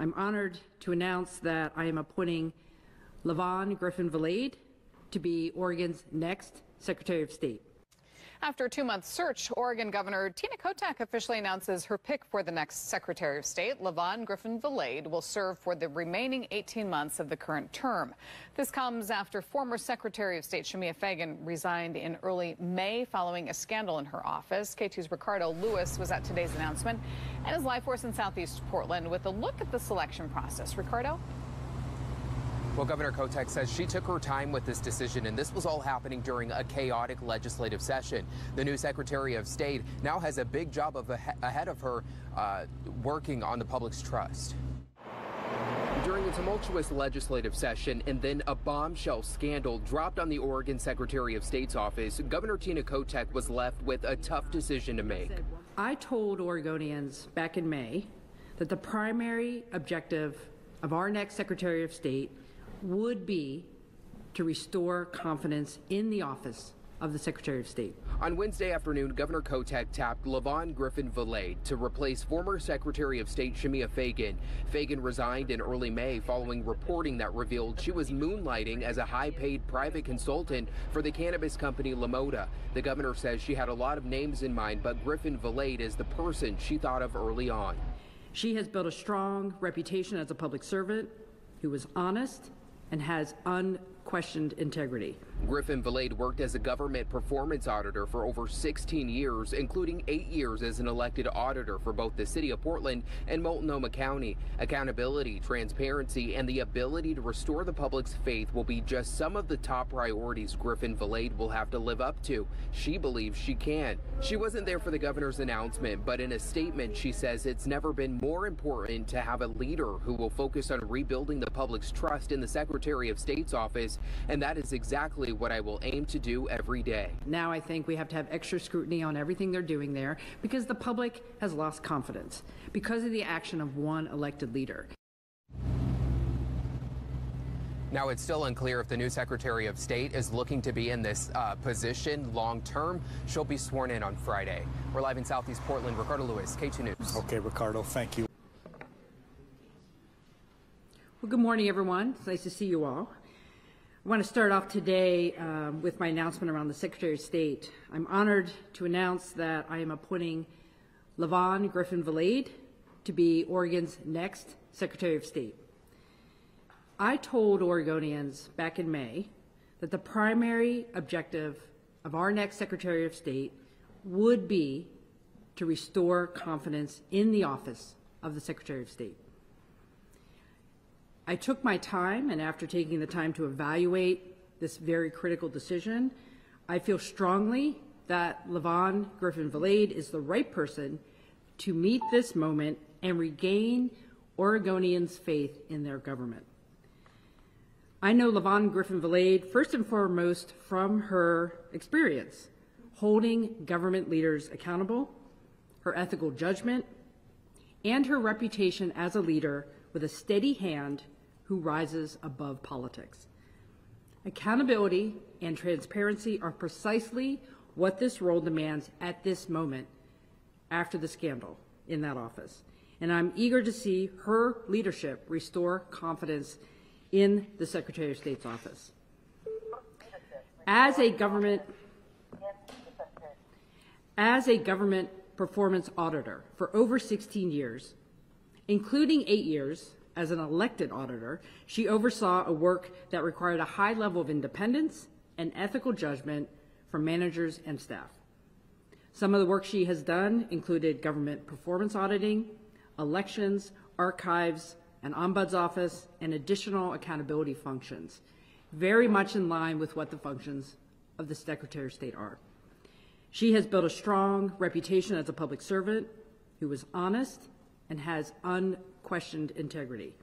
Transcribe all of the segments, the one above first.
I'm honored to announce that I am appointing LaVonne Griffin Valade to be Oregon's next Secretary of State. After a two-month search, Oregon Governor Tina Kotek officially announces her pick for the next Secretary of State. LaVonne Griffin Valade will serve for the remaining 18 months of the current term. This comes after former Secretary of State Shemia Fagan resigned in early May following a scandal in her office. KATU's Ricardo Lewis was at today's announcement and is live force in southeast Portland with a look at the selection process. Ricardo? Well, Governor Kotek says she took her time with this decision, and this was all happening during a chaotic legislative session. The new Secretary of State now has a big job of ahead of her uh, working on the public's trust. During a tumultuous legislative session and then a bombshell scandal dropped on the Oregon Secretary of State's office, Governor Tina Kotek was left with a tough decision to make. I told Oregonians back in May that the primary objective of our next Secretary of State would be to restore confidence in the office of the Secretary of State. On Wednesday afternoon, Governor Kotek tapped LaVonne Griffin Valade to replace former Secretary of State Shemia Fagan. Fagan resigned in early May following reporting that revealed she was moonlighting as a high-paid private consultant for the cannabis company La Mota. The governor says she had a lot of names in mind, but Griffin Valade is the person she thought of early on. She has built a strong reputation as a public servant who was honest and has unquestioned integrity. Griffin Valade worked as a government performance auditor for over 16 years, including eight years as an elected auditor for both the city of Portland and Multnomah County. Accountability, transparency, and the ability to restore the public's faith will be just some of the top priorities Griffin Valade will have to live up to. She believes she can. She wasn't there for the governor's announcement, but in a statement, she says it's never been more important to have a leader who will focus on rebuilding the public's trust in the Secretary of State's office, and that is exactly exactly what I will aim to do every day. Now I think we have to have extra scrutiny on everything they're doing there because the public has lost confidence because of the action of one elected leader. Now, it's still unclear if the new Secretary of State is looking to be in this uh, position long term. She'll be sworn in on Friday. We're live in Southeast Portland. Ricardo Lewis, KATU News. Okay, Ricardo, thank you. Well, good morning, everyone. It's nice to see you all. I want to start off today um, with my announcement around the Secretary of State. I'm honored to announce that I am appointing LaVonne Griffin Valade to be Oregon's next Secretary of State. I told Oregonians back in May that the primary objective of our next Secretary of State would be to restore confidence in the office of the Secretary of State. I took my time, and after taking the time to evaluate this very critical decision, I feel strongly that LaVonne Griffin Valade is the right person to meet this moment and regain Oregonians' faith in their government. I know LaVonne Griffin Valade first and foremost from her experience holding government leaders accountable, her ethical judgment, and her reputation as a leader with a steady hand who rises above politics. Accountability and transparency are precisely what this role demands at this moment after the scandal in that office. And I'm eager to see her leadership restore confidence in the Secretary of State's office. As a government as a government performance auditor for over 16 years, including 8 years as an elected auditor, she oversaw a work that required a high level of independence and ethical judgment from managers and staff. Some of the work she has done included government performance auditing, elections, archives, an ombuds office, and additional accountability functions, very much in line with what the functions of the Secretary of State are. She has built a strong reputation as a public servant who is honest and has unquestioned integrity.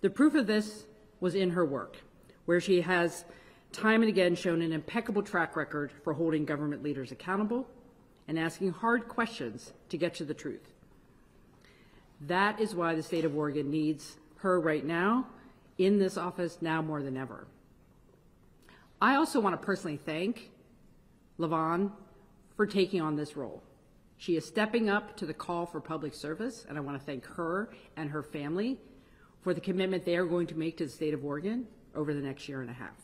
The proof of this was in her work, where she has time and again shown an impeccable track record for holding government leaders accountable and asking hard questions to get to the truth. That is why the state of Oregon needs her right now in this office now more than ever. I also want to personally thank LaVonne for taking on this role. She is stepping up to the call for public service, and I want to thank her and her family for the commitment they are going to make to the state of Oregon over the next year and a half.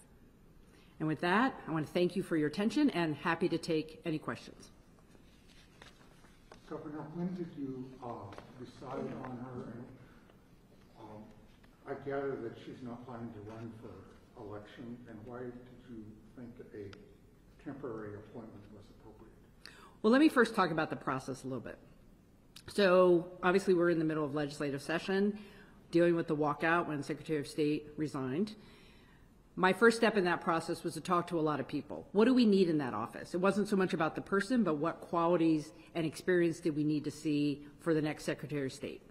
And with that, I want to thank you for your attention and happy to take any questions. Governor, when did you uh, decide on her? Um, I gather that she's not planning to run for election, and why did you think a temporary appointment was appropriate? Well, let me first talk about the process a little bit. So obviously, we're in the middle of legislative session, dealing with the walkout when Secretary of State resigned. My first step in that process was to talk to a lot of people. What do we need in that office? It wasn't so much about the person, but what qualities and experience did we need to see for the next Secretary of State?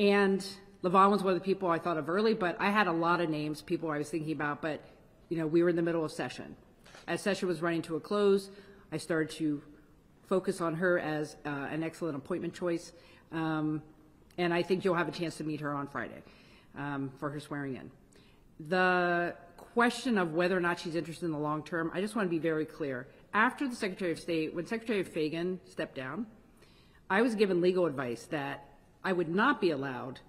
And LaVonne was one of the people I thought of early, but I had a lot of names, people I was thinking about, but, you know, we were in the middle of session. As session was running to a close, I started to focus on her as uh, an excellent appointment choice. Um, and I think you'll have a chance to meet her on Friday um, for her swearing in. The question of whether or not she's interested in the long term, I just want to be very clear. After the Secretary of State, when Secretary Fagan stepped down, I was given legal advice that I would not be allowed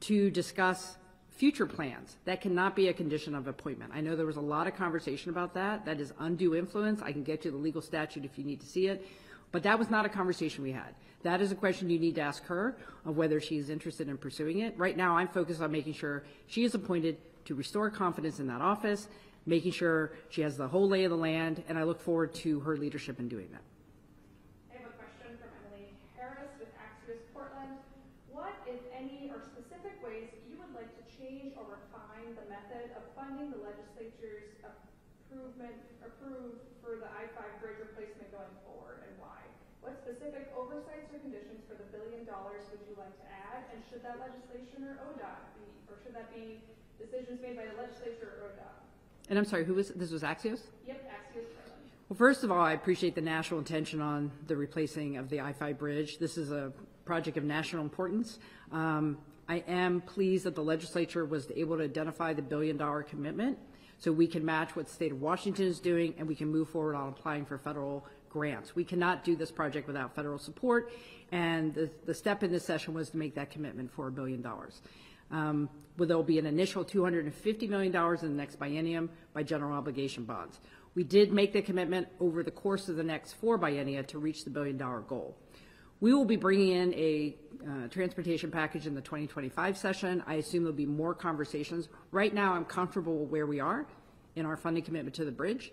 to discuss future plans. That cannot be a condition of appointment. I know there was a lot of conversation about that. That is undue influence. I can get you the legal statute if you need to see it. But that was not a conversation we had. That is a question you need to ask her of whether she is interested in pursuing it. Right now, I'm focused on making sure she is appointed to restore confidence in that office, making sure she has the whole lay of the land, and I look forward to her leadership in doing that. I have a question from Emily Harris with Axios Portland. What, if any, are specific ways you would like to change or refine the method of funding the legislature's improvement, approved for the I-5 bridge replacement going forward, and why? What specific oversights or conditions for the billion dollars would you like to add, and should that legislation or ODOT be, or should that be decisions made by the legislature or ODOT? And I'm sorry, who was, this was Axios? Yep, Axios Well, first of all, I appreciate the national attention on the replacing of the I-5 bridge. This is a project of national importance. Um, I am pleased that the legislature was able to identify the billion-dollar commitment so we can match what the state of Washington is doing and we can move forward on applying for federal grants. We cannot do this project without federal support, and the, the step in this session was to make that commitment for a billion dollars. Um, well, there'll be an initial $250 million in the next biennium by general obligation bonds. We did make the commitment over the course of the next four biennia to reach the billion dollar goal. We will be bringing in a uh, transportation package in the 2025 session. I assume there'll be more conversations. Right now, I'm comfortable where we are in our funding commitment to the bridge.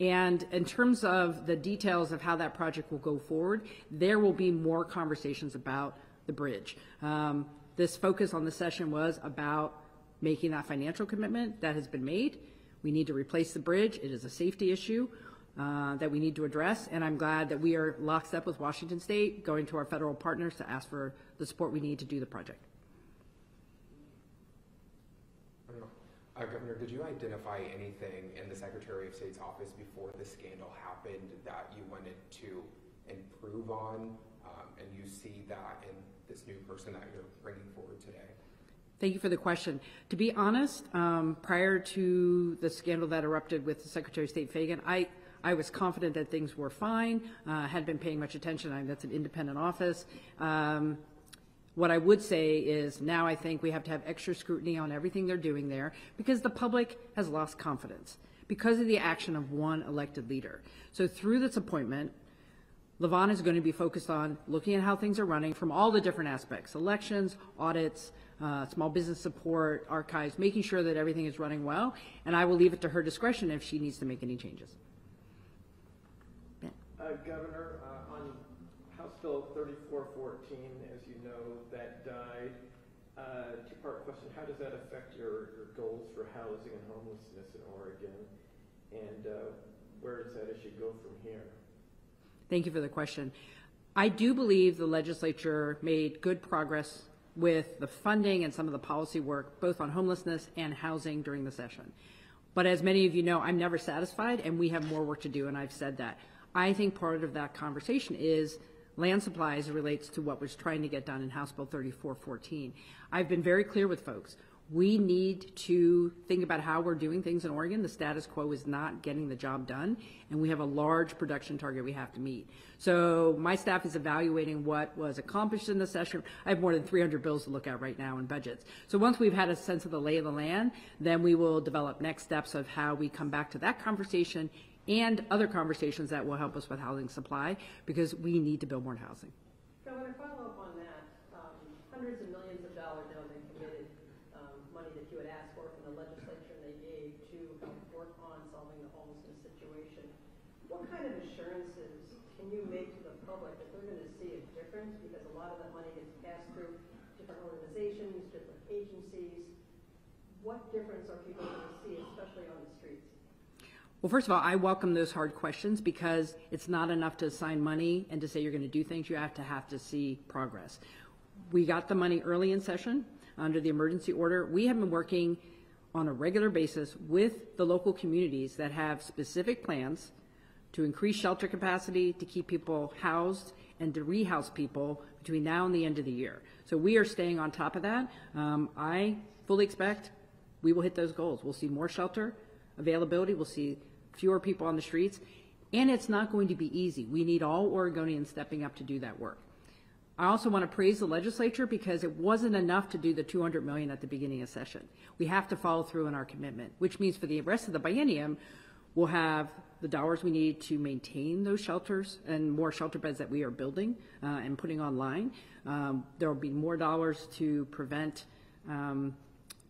And in terms of the details of how that project will go forward, there will be more conversations about the bridge. Um, this focus on the session was about making that financial commitment that has been made. We need to replace the bridge. It is a safety issue uh, that we need to address, and I'm glad that we are lockstep with Washington State, going to our federal partners to ask for the support we need to do the project. Uh, Governor, did you identify anything in the Secretary of State's office before the scandal happened that you wanted to improve on, um, and you see that in this new person that you're bringing forward today? Thank you for the question. To be honest, um, prior to the scandal that erupted with the Secretary of State Fagan, I, I was confident that things were fine, uh, had been paying much attention. I, that's an independent office. Um, what I would say is now I think we have to have extra scrutiny on everything they're doing there because the public has lost confidence because of the action of one elected leader. So through this appointment, LaVonne is going to be focused on looking at how things are running from all the different aspects, elections, audits, uh, small business support, archives, making sure that everything is running well. And I will leave it to her discretion if she needs to make any changes. Uh, Governor, uh, on House Bill 3414, as you know, that died. Uh, two-part question, how does that affect your, your goals for housing and homelessness in Oregon? And uh, where does that issue go from here? Thank you for the question. I do believe the legislature made good progress with the funding and some of the policy work, both on homelessness and housing during the session. But as many of you know, I'm never satisfied, and we have more work to do, and I've said that. I think part of that conversation is land it relates to what was trying to get done in House Bill 3414. I've been very clear with folks. We need to think about how we're doing things in Oregon. The status quo is not getting the job done, and we have a large production target we have to meet. So my staff is evaluating what was accomplished in the session. I have more than 300 bills to look at right now in budgets. So once we've had a sense of the lay of the land, then we will develop next steps of how we come back to that conversation and other conversations that will help us with housing supply, because we need to build more housing. Governor, follow up on that, um, hundreds of millions of dollars now been committed, um, money that you had asked for from the legislature and they gave to help work on solving the homelessness situation. What kind of assurances can you make to the public that they're gonna see a difference? Because a lot of that money gets passed through different organizations, different agencies. What difference are people gonna see, especially on the streets? Well, first of all, I welcome those hard questions because it's not enough to assign money and to say you're going to do things. You have to have to see progress. We got the money early in session under the emergency order. We have been working on a regular basis with the local communities that have specific plans to increase shelter capacity, to keep people housed, and to rehouse people between now and the end of the year. So we are staying on top of that. Um, I fully expect we will hit those goals. We'll see more shelter availability. We'll see fewer people on the streets. And it's not going to be easy. We need all Oregonians stepping up to do that work. I also want to praise the legislature because it wasn't enough to do the 200 million at the beginning of session. We have to follow through on our commitment, which means for the rest of the biennium, we'll have the dollars we need to maintain those shelters and more shelter beds that we are building uh, and putting online. Um, there will be more dollars to prevent um,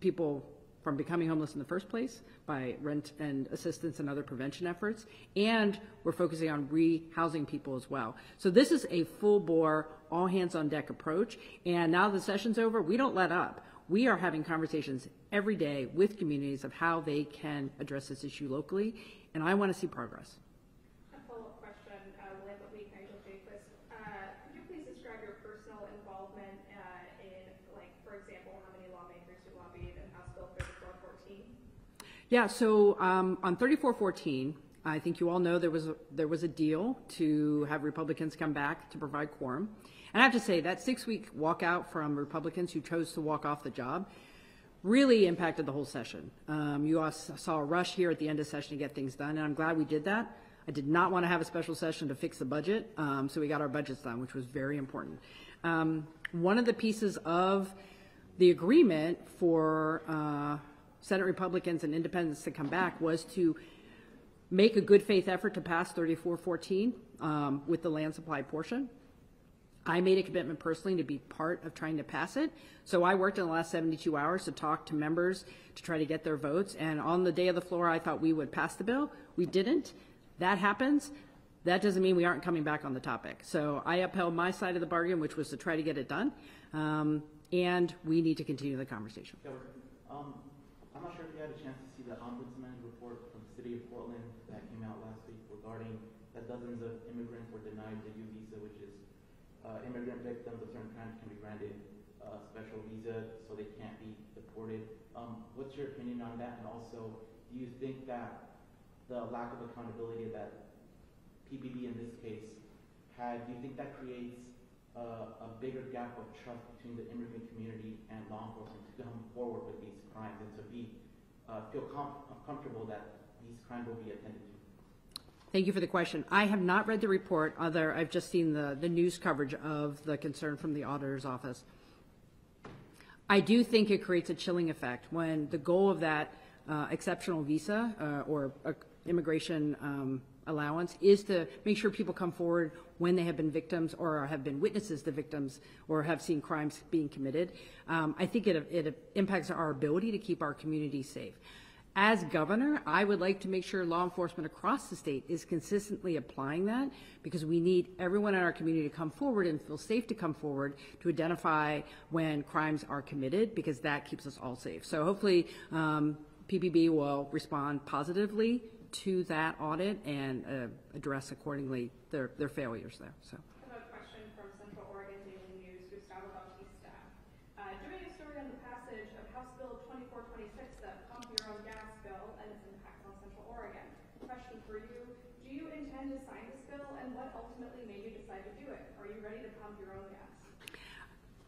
people from becoming homeless in the first place by rent and assistance and other prevention efforts. And we're focusing on rehousing people as well. So this is a full bore, all hands on deck approach. And now the session's over, we don't let up. We are having conversations every day with communities of how they can address this issue locally. And I want to see progress. A follow-up question, uh, Lambert Lee, Nigel Jacobs. Uh, could you please describe your personal involvement, uh, in, like, for example, how many lawmakers you lobbied in House Bill thirty-four fourteen? Yeah, so um, on 3414, I think you all know there was, a- there was a deal to have Republicans come back to provide quorum. And I have to say, that six-week walkout from Republicans who chose to walk off the job really impacted the whole session. Um, You all saw a rush here at the end of session to get things done, and I'm glad we did that. I did not want to have a special session to fix the budget, um, so we got our budgets done, which was very important. Um, One of the pieces of the agreement for uh, Senate Republicans and independents to come back was to make a good faith effort to pass 3414 um, with the land supply portion. I made a commitment personally to be part of trying to pass it. So I worked in the last 72 hours to talk to members to try to get their votes. And on the day of the floor, I thought we would pass the bill. We didn't. That happens. That doesn't mean we aren't coming back on the topic. So I upheld my side of the bargain, which was to try to get it done. Um, and we need to continue the conversation. Um, I'm not sure if you had a chance to see the ombudsman's report from the city of Portland that came out last week regarding that dozens of immigrants were denied the U visa, which is uh, immigrant victims of certain crimes can be granted a special visa so they can't be deported. Um, what's your opinion on that? And also, do you think that the lack of accountability that PPB in this case had, do you think that creates uh, a bigger gap of trust between the immigrant community and law enforcement to come forward with these crimes and to be uh, feel com- comfortable that these crimes will be attended to. Thank you for the question. I have not read the report, other, I've just seen the, the news coverage of the concern from the auditor's office. I do think it creates a chilling effect when the goal of that uh, exceptional visa uh, or uh, immigration um, allowance is to make sure people come forward when they have been victims or have been witnesses to victims or have seen crimes being committed. Um, I think it, it impacts our ability to keep our community safe. As governor, I would like to make sure law enforcement across the state is consistently applying that because we need everyone in our community to come forward and feel safe to come forward to identify when crimes are committed because that keeps us all safe. So hopefully, um, PPB will respond positively to that audit and uh, address accordingly their, their failures there. So. I have a question from Central Oregon Daily News, Gustavo Bautista. Uh, doing a story on the passage of House Bill twenty-four twenty-six, the pump your own gas bill and its impact on Central Oregon. Question for you, do you intend to sign this bill and what ultimately made you decide to do it? Are you ready to pump your own gas?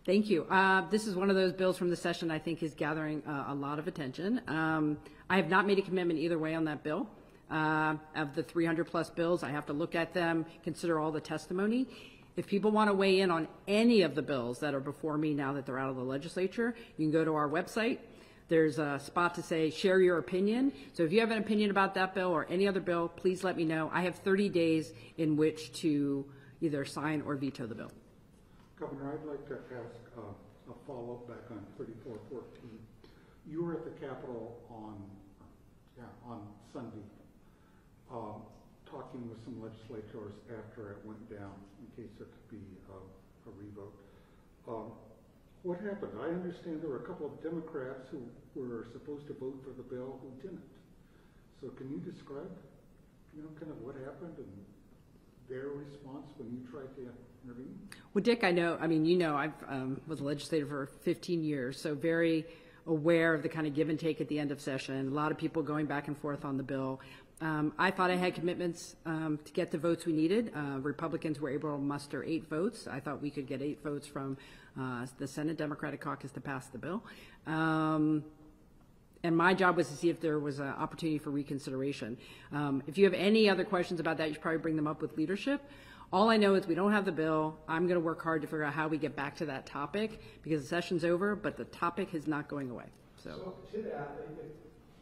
Thank you. Uh, This is one of those bills from the session I think is gathering uh, a lot of attention. Um, I have not made a commitment either way on that bill. Uh, Of the 300-plus bills, I have to look at them, consider all the testimony. If people want to weigh in on any of the bills that are before me now that they're out of the legislature, you can go to our website. There's a spot to say, share your opinion. So if you have an opinion about that bill or any other bill, please let me know. I have 30 days in which to either sign or veto the bill. Governor, I'd like to ask uh, a follow-up back on thirty-four fourteen. You were at the Capitol on, yeah, on Sunday, um, talking with some legislators after it went down, in case it could be uh, a revote. Um, What happened? I understand there were a couple of Democrats who were supposed to vote for the bill who didn't. So can you describe, you know, kind of what happened and their response when you tried to intervene? Well, Dick, I know, I mean, you know, I've, um, was a legislator for 15 years, so very aware of the kind of give and take at the end of session, a lot of people going back and forth on the bill. Um, I thought I had commitments, um, to get the votes we needed. Uh, Republicans were able to muster eight votes. I thought we could get eight votes from, uh, the Senate Democratic Caucus to pass the bill. Um, and my job was to see if there was an opportunity for reconsideration. Um, If you have any other questions about that, you should probably bring them up with leadership. All I know is we don't have the bill. I'm going to work hard to figure out how we get back to that topic, because the session's over, but the topic is not going away, so. So you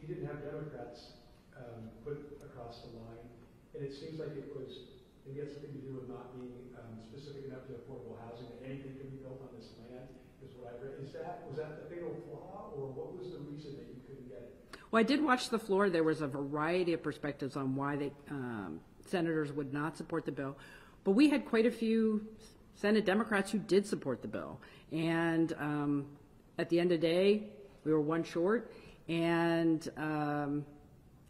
didn't have Democrats um, put across the line, and it seems like it was, maybe had something to do with not being um, specific enough to affordable housing, that anything can be built on this land, is what I read. Is that, was that the fatal flaw, or what was the reason that you couldn't get it? Well, I did watch the floor. There was a variety of perspectives on why they, um, senators would not support the bill. But we had quite a few Senate Democrats who did support the bill. And um, at the end of the day, we were one short. And um,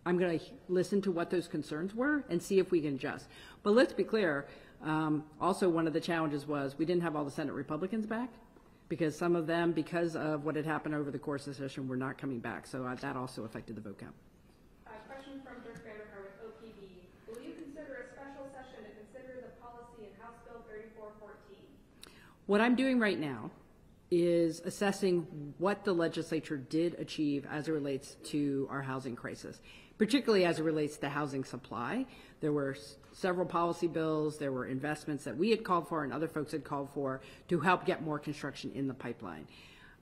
I'm going to listen to what those concerns were and see if we can adjust. But let's be clear, um, also one of the challenges was we didn't have all the Senate Republicans back because some of them, because of what had happened over the course of the session, were not coming back. So uh, that also affected the vote count. Uh, question from Dirk with OPB. Will you consider a special session to consider the policy in House Bill thirty-four fourteen? What I'm doing right now is assessing what the legislature did achieve as it relates to our housing crisis, particularly as it relates to housing supply. There were several policy bills, there were investments that we had called for and other folks had called for to help get more construction in the pipeline.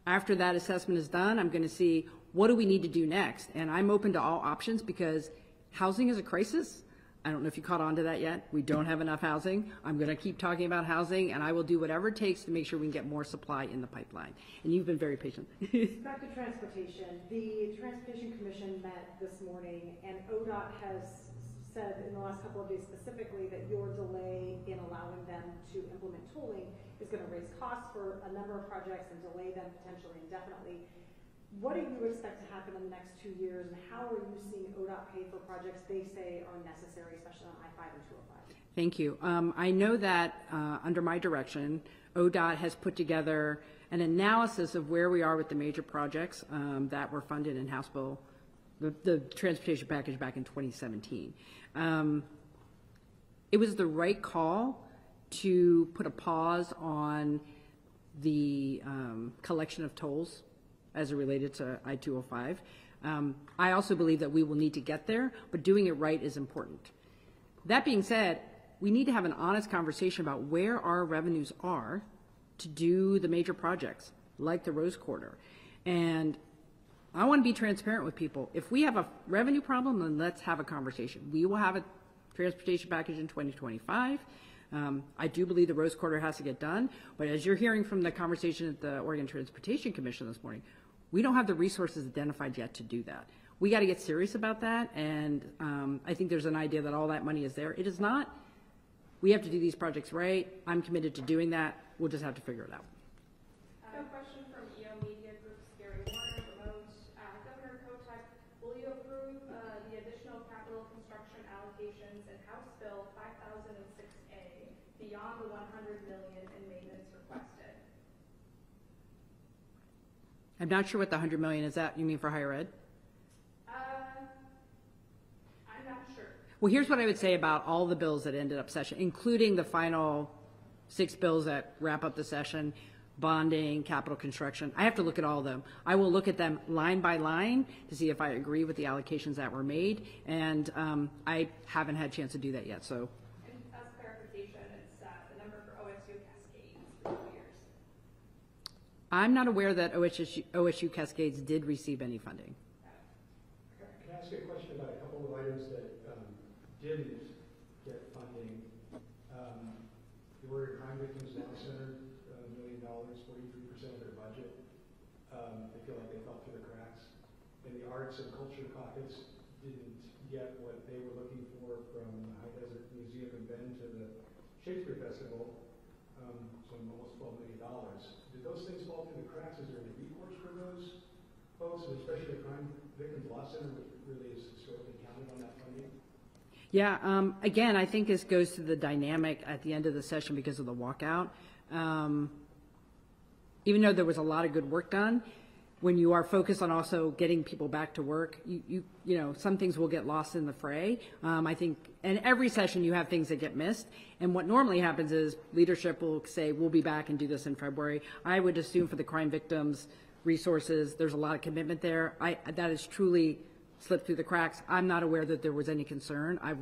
After that assessment is done, I'm going to see what do we need to do next? And I'm open to all options because housing is a crisis. I don't know if you caught on to that yet. We don't have enough housing. I'm going to keep talking about housing, and I will do whatever it takes to make sure we can get more supply in the pipeline. And you've been very patient. Back to transportation, the Transportation Commission met this morning, and ODOT has said in the last couple of days specifically that your delay in allowing them to implement tolling is gonna raise costs for a number of projects and delay them potentially indefinitely. What do you expect to happen in the next two years, and how are you seeing ODOT pay for projects they say are necessary, especially on I-5 and 205? Thank you. Um, I know that uh, under my direction, ODOT has put together an analysis of where we are with the major projects um, that were funded in House Bill, the, the transportation package back in 2017. Um, it was the right call to put a pause on the um, collection of tolls as it related to I-205. Um, I also believe that we will need to get there, but doing it right is important. That being said, we need to have an honest conversation about where our revenues are to do the major projects, like the Rose Quarter. And I want to be transparent with people. If we have a revenue problem, then let's have a conversation. We will have a transportation package in 2025. Um, I do believe the Rose Quarter has to get done, but as you're hearing from the conversation at the Oregon Transportation Commission this morning, we don't have the resources identified yet to do that. We got to get serious about that, and um, I think there's an idea that all that money is there. It is not. We have to do these projects right. I'm committed to doing that. We'll just have to figure it out. Uh, question from EO Media Group's Gary Warner remote. Uh, Governor Kotek, will you approve, uh, the additional capital construction allocations in House Bill five thousand and six A beyond the one hundred million in maintenance requested? I'm not sure what the 100 million is that. You mean for higher ed? Uh, I'm not sure. Well, here's what I would say about all the bills that ended up session, including the final six bills that wrap up the session. bonding, capital construction. I have to look at all of them. I will look at them line by line to see if I agree with the allocations that were made, and um, I haven't had a chance to do that yet, so. And as clarification, it's, uh, the number for OSU Cascades for two years. I'm not aware that OSU, OSU Cascades did receive any funding. Can I ask you a question about a couple of items that um, didn't get funding? Um, The Oregon Crime Victims Law Center, a million dollars, forty-three percent of their budget. Um, They feel like they fell through the cracks. And the Arts and Culture Caucus didn't get what they were looking for from the High Desert Museum in Bend to the Shakespeare Festival, um, so almost twelve million dollars. Did those things Is there any recourse for those folks, and especially the Crime Victims Law Center, which really is historically counted on that funding? Yeah, um, again, I think this goes to the dynamic at the end of the session because of the walkout. Um, even though there was a lot of good work done, when you are focused on also getting people back to work, you, you, you know, some things will get lost in the fray. Um, I think, and every session you have things that get missed. And what normally happens is leadership will say, we'll be back and do this in February. I would assume for the crime victims resources, there's a lot of commitment there. I, that is truly slipped through the cracks. I'm not aware that there was any concern. I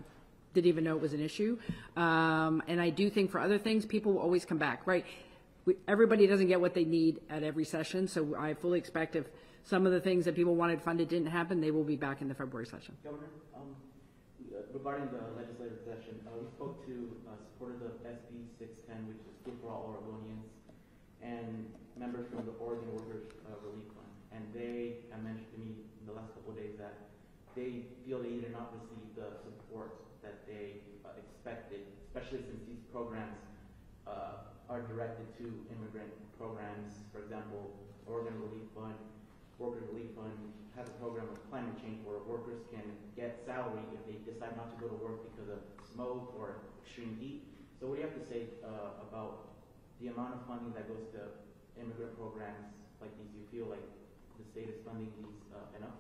didn't even know it was an issue. Um, and I do think for other things, people will always come back, right? We, everybody doesn't get what they need at every session, so I fully expect if some of the things that people wanted funded didn't happen, they will be back in the February session. Governor, um, uh, regarding the legislative session, uh, we spoke to uh, supporters of SB 610, which is Good for All Oregonians, and members from the Oregon Workers uh, Relief Fund. And they have mentioned to me in the last couple of days that they feel they did not receive the support that they uh, expected, especially since these programs uh, are directed to immigrant programs. For example, Oregon Relief Fund, Workers Relief Fund has a program of climate change where workers can get salary if they decide not to go to work because of smoke or extreme heat. So what do you have to say uh, about the amount of funding that goes to immigrant programs like these? Do you feel like the state is funding these uh, enough?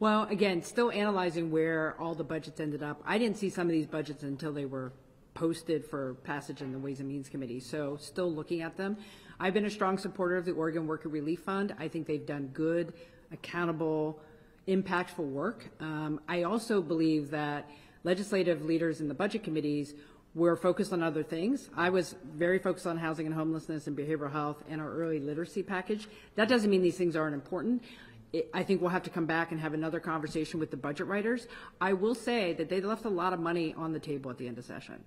Well, again, still analyzing where all the budgets ended up. I didn't see some of these budgets until they were posted for passage in the Ways and Means Committee, so still looking at them. I've been a strong supporter of the Oregon Worker Relief Fund. I think they've done good, accountable, impactful work. Um, I also believe that legislative leaders in the budget committees were focused on other things. I was very focused on housing and homelessness and behavioral health and our early literacy package. That doesn't mean these things aren't important. I think we'll have to come back and have another conversation with the budget writers. I will say that they left a lot of money on the table at the end of session.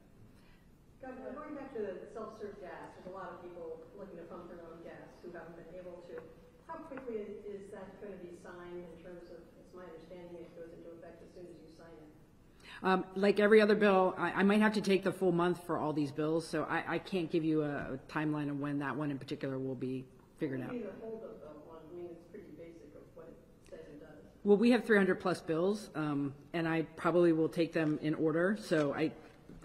Governor, going back to the self-serve gas, there's a lot of people looking to pump their own gas who haven't been able to. How quickly is- is that going to be signed in terms of, it's my understanding it goes into effect as soon as you sign it? Um, Like every other bill, I, I might have to take the full month for all these bills, so I, I can't give you a a timeline of when that one in particular will be figured out. Be the holdup though, on, I mean, it's pretty basic of what it says and does. Well, we have 300-plus bills, um, and I probably will take them in order, so I,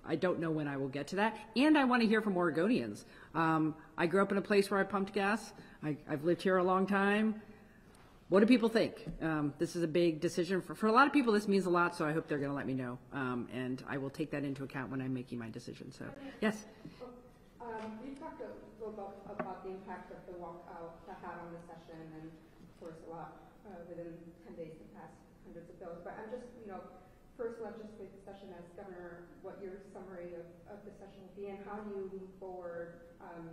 I don't know when I will get to that. And I want to hear from Oregonians. Um, I grew up in a place where I pumped gas. I, I've lived here a long time. What do people think? Um, This is a big decision. For, for a lot of people, this means a lot, so I hope they're going to let me know. Um, And I will take that into account when I'm making my decision, so, yes? Um, you talked a little about, about the impact of the walkout that had on the session, and of course, a lot, uh, within ten days to pass hundreds of bills, but I'm just, you know, first legislative session as governor, what your summary of, of the session will be, and how do you move forward, um,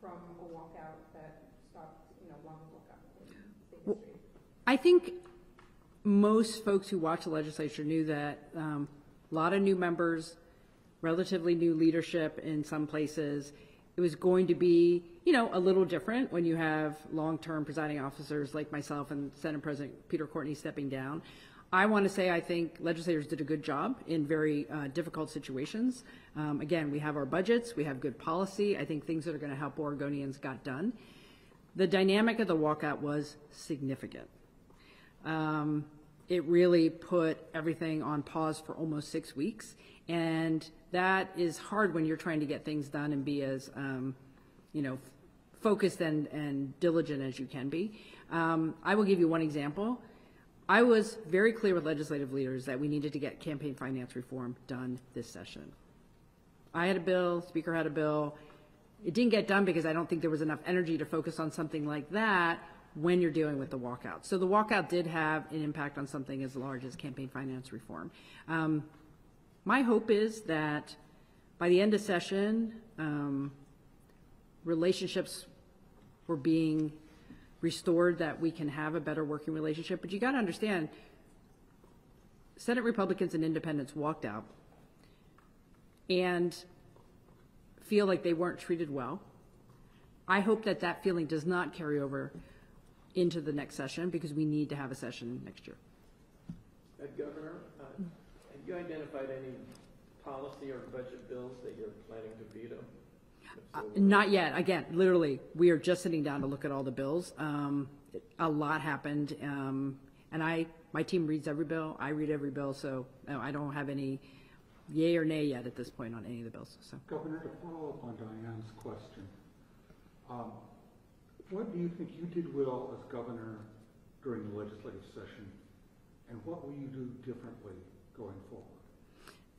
from a walkout that stopped, you know, long walkout in state history? I think most folks who watch the legislature knew that um, a lot of new members, relatively new leadership in some places. It was going to be, you know, a little different when you have long-term presiding officers like myself and Senate President Peter Courtney stepping down. I want to say I think legislators did a good job in very uh, difficult situations. Um, Again, we have our budgets, we have good policy. I think things that are going to help Oregonians got done. The dynamic of the walkout was significant. Um, it really put everything on pause for almost six weeks. And that is hard when you're trying to get things done and be as, um, you know, focused and, and diligent as you can be. Um, I will give you one example. I was very clear with legislative leaders that we needed to get campaign finance reform done this session. I had a bill, Speaker had a bill. It didn't get done because I don't think there was enough energy to focus on something like that when you're dealing with the walkout. So the walkout did have an impact on something as large as campaign finance reform. Um, my hope is that by the end of session, um, relationships were being restored, that we can have a better working relationship. But you got to understand, Senate Republicans and independents walked out and feel like they weren't treated well. I hope that that feeling does not carry over into the next session because we need to have a session next year. Uh, Governor, uh, have you identified any policy or budget bills that you're planning to veto? Uh, Not yet. Again, literally, we are just sitting down to look at all the bills. Um, a lot happened, um, and I, my team reads every bill. I read every bill, so no, I don't have any yay or nay yet at this point on any of the bills. So Governor, to follow up on Diane's question, um, what do you think you did well as governor during the legislative session? And what will you do differently going forward?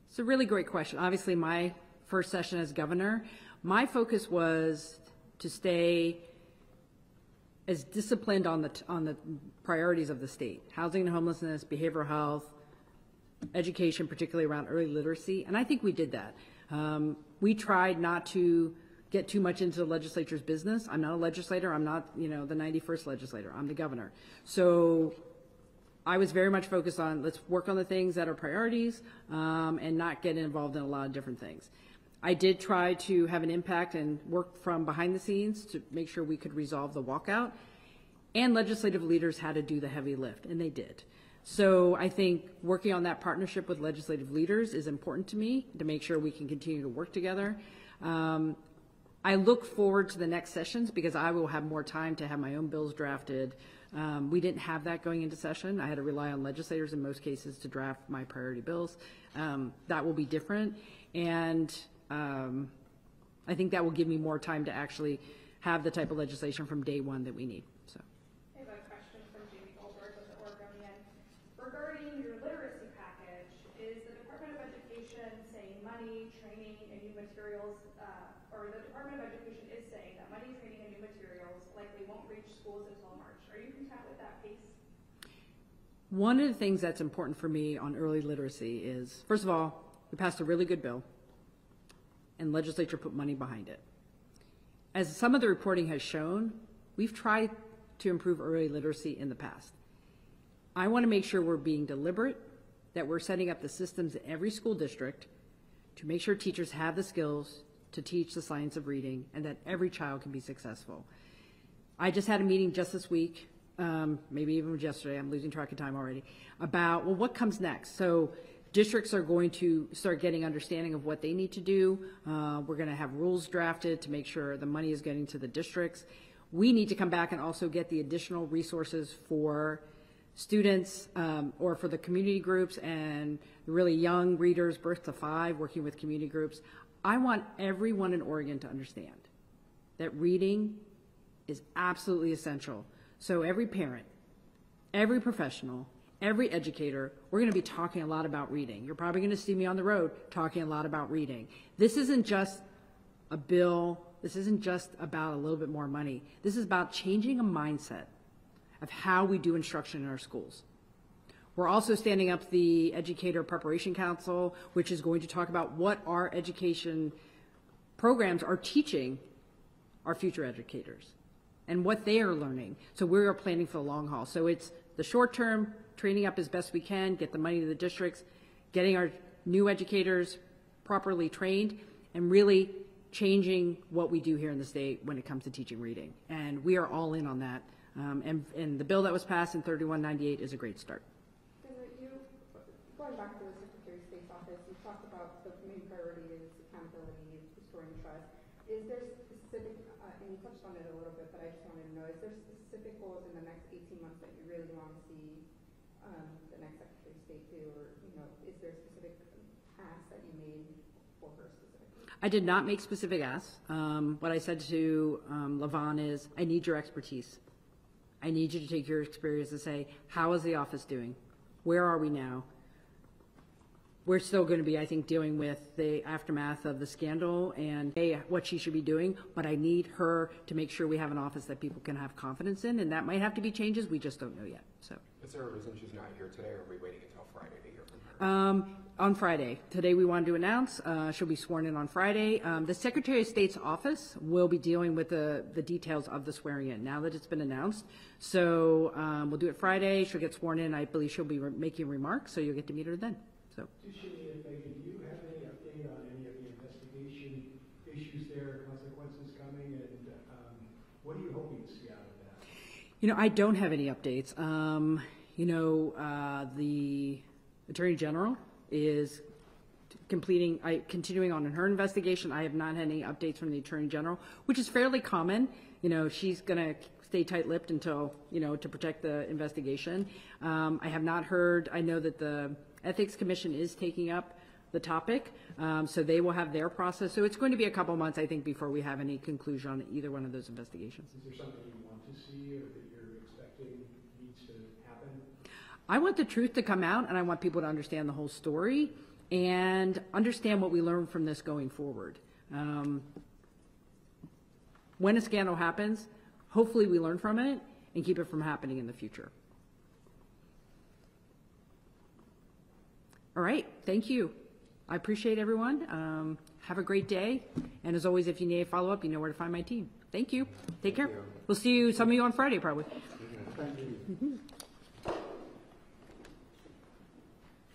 it's a really great question. Obviously, my first session as governor, my focus was to stay as disciplined on the on the priorities of the state: housing and homelessness, behavioral health, education, particularly around early literacy, and I think we did that. Um, we tried not to get too much into the legislature's business. I'm not a legislator. I'm not, you know, the 91st legislator. I'm the governor. So I was very much focused on let's work on the things that are priorities um, and not get involved in a lot of different things. I did try to have an impact and work from behind the scenes to make sure we could resolve the walkout. And legislative leaders had to do the heavy lift, and they did. So I think working on that partnership with legislative leaders is important to me to make sure we can continue to work together. Um, I look forward to the next sessions because I will have more time to have my own bills drafted. Um, we didn't have that going into session. I had to rely on legislators in most cases to draft my priority bills. Um, that will be different. And um, I think that will give me more time to actually have the type of legislation from day one that we need. So. I have a question from Jamie Goldberg with the Oregonian. Regarding your literacy package, is the Department of Education saying money, training, and new materials, uh, or the Department of Education is saying that money, training, and new materials likely won't reach schools until March. Are you content with that pace? One of the things that's important for me on early literacy is, first of all, we passed a really good bill, and legislature put money behind it. As some of the reporting has shown, we've tried to improve early literacy in the past. I want to make sure we're being deliberate, that we're setting up the systems in every school district to make sure teachers have the skills to teach the science of reading and that every child can be successful. I just had a meeting just this week, um, maybe even yesterday, I'm losing track of time already, about, well, what comes next? So districts are going to start getting understanding of what they need to do. Uh, we're going to have rules drafted to make sure the money is getting to the districts. We need to come back and also get the additional resources for students um, or for the community groups and really young readers, birth to five, working with community groups. I want everyone in Oregon to understand that reading is absolutely essential. So every parent, every professional, every educator, we're going to be talking a lot about reading. You're probably going to see me on the road talking a lot about reading. This isn't just a bill. This isn't just about a little bit more money. This is about changing a mindset of how we do instruction in our schools. We're also standing up the Educator Preparation Council, which is going to talk about what our education programs are teaching our future educators and what they are learning. So we are planning for the long haul. So it's the short term, training up as best we can, get the money to the districts, getting our new educators properly trained, and really changing what we do here in the state when it comes to teaching reading. And we are all in on that. Um, and, and the bill that was passed in 3198 is a great start. Going back to the Secretary of State's office, you talked about the main priority is accountability, restoring trust. Is there specific, uh, and you touched on it a little bit, but I just wanted to know, is there specific goals in the next eighteen months that you really want to see, um, the next Secretary of State do, or, you know, is there specific tasks that you made for her specifically? I did not make specific asks. Um, what I said to um, LaVonne is, I need your expertise. I need you to take your experience and say, how is the office doing? Where are we now? we're still going to be, I think, dealing with the aftermath of the scandal and what she should be doing, but I need her to make sure we have an office that people can have confidence in, and that might have to be changes, we just don't know yet, so. Is there a reason she's not here today, or are we waiting until Friday to hear from her? Um, on Friday. Today, we wanted to announce, uh, she'll be sworn in on Friday. Um, the Secretary of State's office will be dealing with the, the details of the swearing in, now that it's been announced. So, um, we'll do it Friday, she'll get sworn in, I believe she'll be re- making remarks, so you'll get to meet her then, so. Just shoot me if do you have any update on any of the investigation issues there, consequences coming, and, um, what are you hoping to see out of that? You know, I don't have any updates. Um, you know, uh, the Attorney General is completing, I, continuing on in her investigation. I have not had any updates from the Attorney General, which is fairly common. You know, she's gonna stay tight-lipped until, you know, to protect the investigation. Um, I have not heard, I know that the Ethics Commission is taking up the topic, um, so they will have their process. So it's going to be a couple months, I think, before we have any conclusion on either one of those investigations. Is there something you want to see or that you're expecting needs to happen? I want the truth to come out and I want people to understand the whole story and understand what we learn from this going forward. Um, when a scandal happens, hopefully we learn from it and keep it from happening in the future. All right, thank you. I appreciate everyone. Um, have a great day. And as always, if you need a follow-up, you know where to find my team. Thank you. Take care. We'll see you, some of you on Friday probably. Thank you.